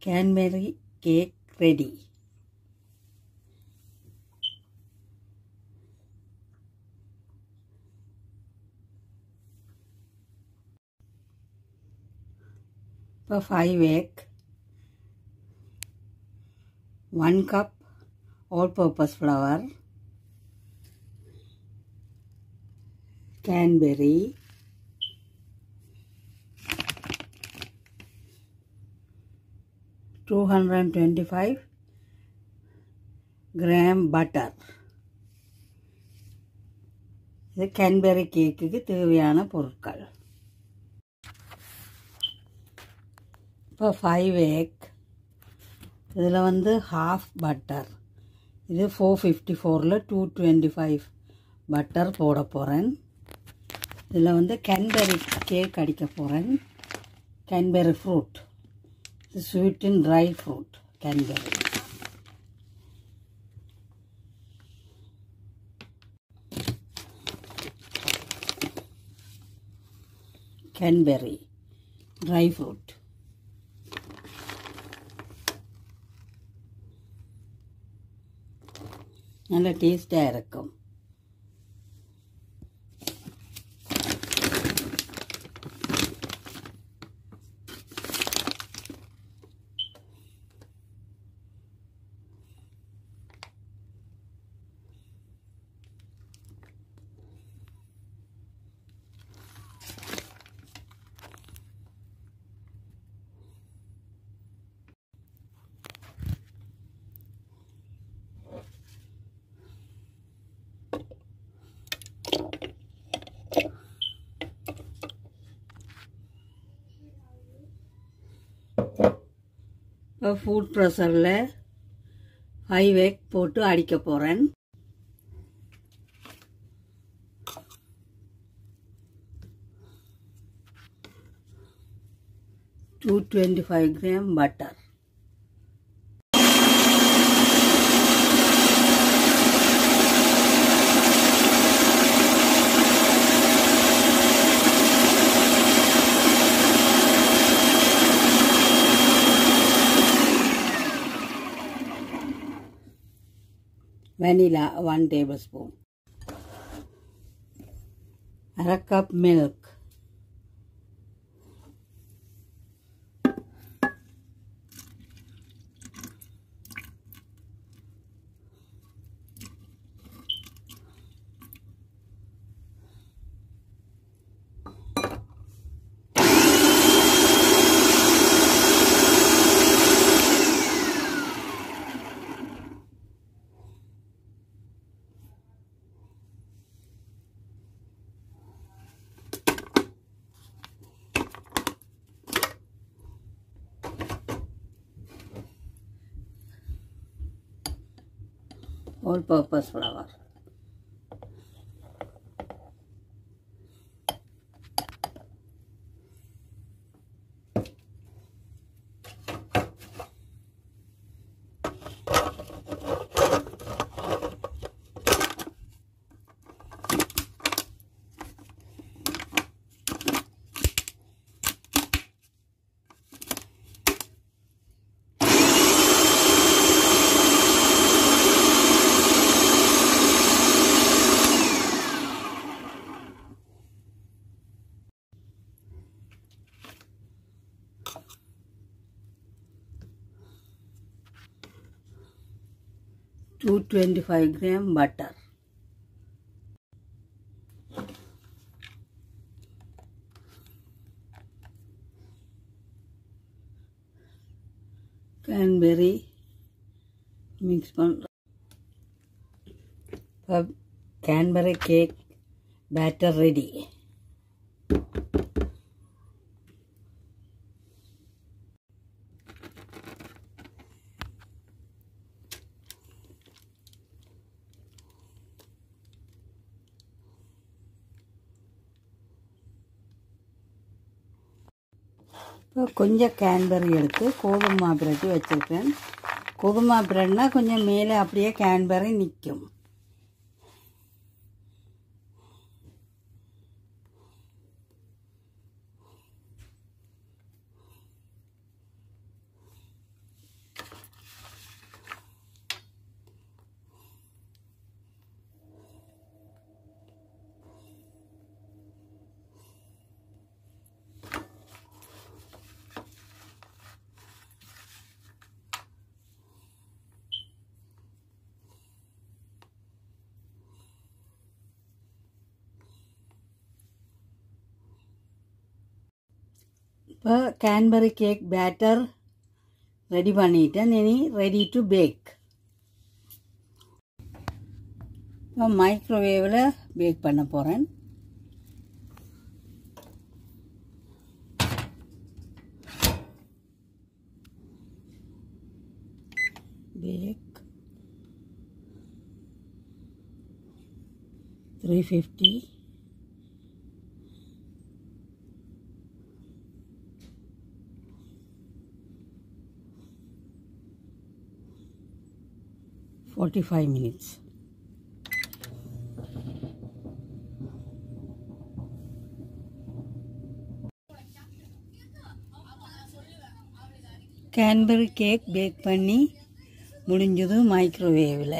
Canberry cake ready. Five egg, 1 cup all-purpose flour, canberry, 225 gram butter இது cranberry கேக்குக்கு தேவையான பொருட்கள். இப்போ ஃபைவ் ஏக் இதில் வந்து ஹாஃப் பட்டர் இது ஃபோர் ஃபிஃப்டி ஃபோரில் டூ டுவெண்ட்டி ஃபைவ் பட்டர் போட போகிறேன் இதில் வந்து கேன்பெரி கேக் அடிக்க போகிறேன் canberry fruit இது sweet and dry fruit cranberry cranberry dry fruit நல்ல டேஸ்டாக இருக்கும் இப்போ ஃபுட் ப்ரெஷரில் ஃபைவ் வேக் போட்டு அடிக்க போகிறேன் two twenty five gram butter vanilla 1 tablespoon அரை கப் மில்க் और purpose flour 225 gram butter canberry mix பண்ணுறோம் कैनबेरी केक बैटर रेडी கொஞ்சம் கேன்பெரி எடுத்து கோதுமா பிரெட்டு வச்சுருக்கேன். கோதுமா பிரெட்னா கொஞ்சம் மேலே அப்படியே கேன்பெரி நிற்கும் இப்போ கேன்பரி கேக் பேட்டர் ரெடி பண்ணிட்டேன். இனி ரெடி டு பேக் இப்போ மைக்ரோவேவில் பேக் பண்ண போகிறேன் bake three fifty forty five minutes. Canberry cake bake பண்ணி முடிஞ்சது மைக்ரோவேவில்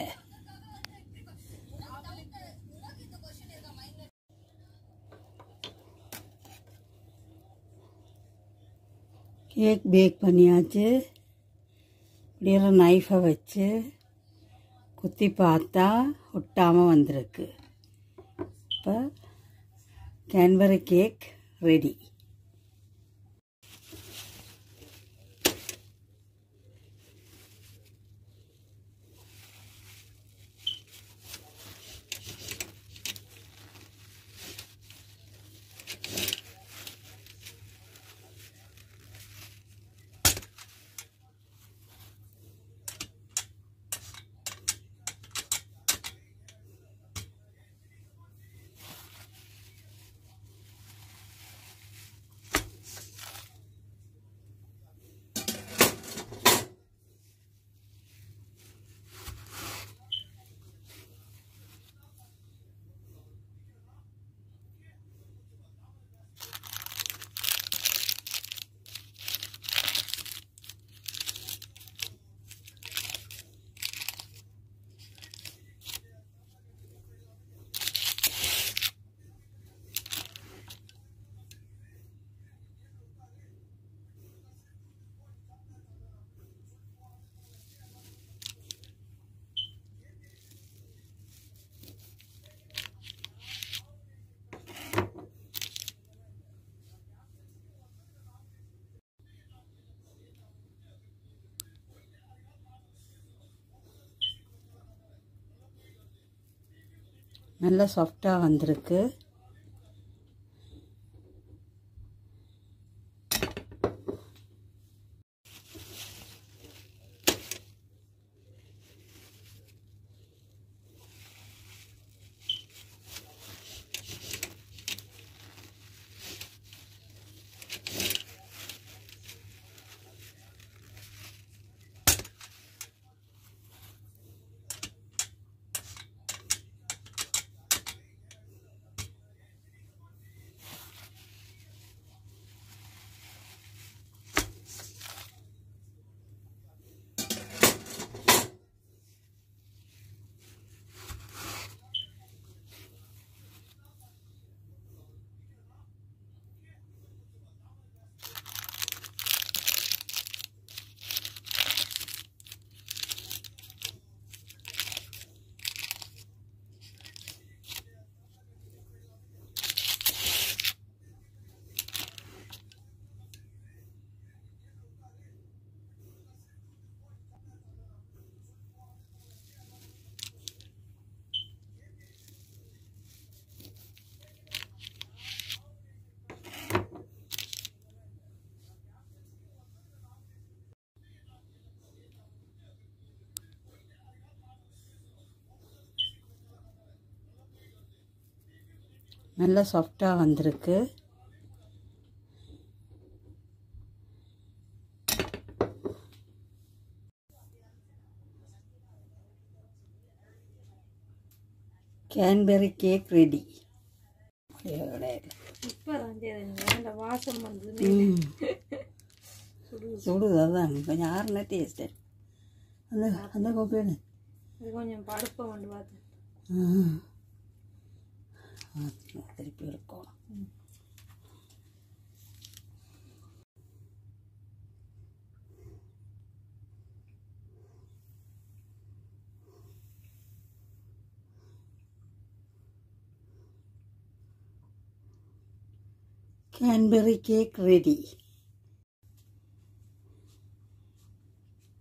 கேக் பேக் பண்ணியாச்சு இப்படியெல்லாம் நைஃபை வச்சு குத்தி பார்த்தா ஒட்டாமல் வந்திருக்கு. இப்போ கேன்பரி கேக் ரெடி நல்லா சாஃப்டாக வந்திருக்கு. நல்லா சாஃப்டாக வந்திருக்கு. கேன்பெரி கேக் ரெடி சுடுது அதான் கொஞ்சம் ஆறுனா டேஸ்ட்டு அந்த அந்த இது கொஞ்சம் படுப்பை கொண்டு பார்த்து. banget nggak dari Virgo Canberry cake ready.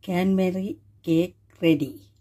Canberry cake ready.